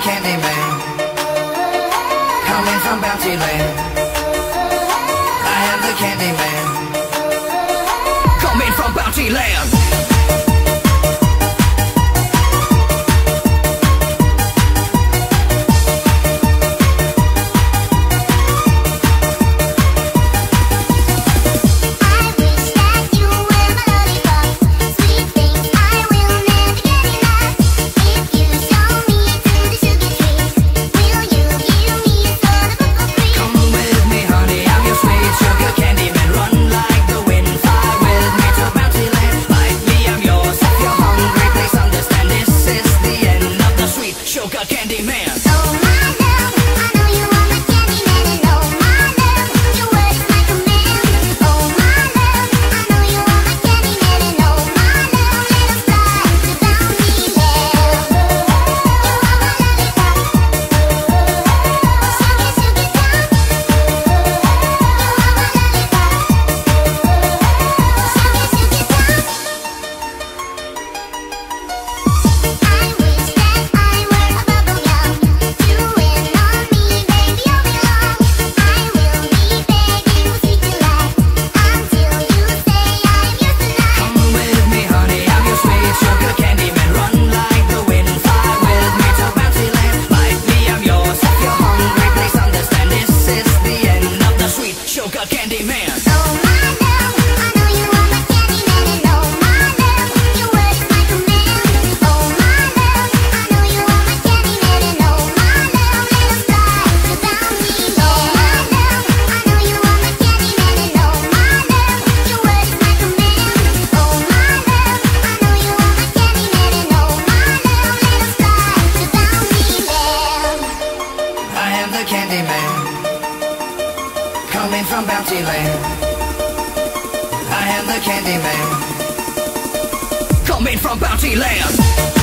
Candyman, Coming from Bounty Land I am the candyman. candy Joker Candyman. coming from Bounty Land. I am the Candyman. Coming from Bounty Land.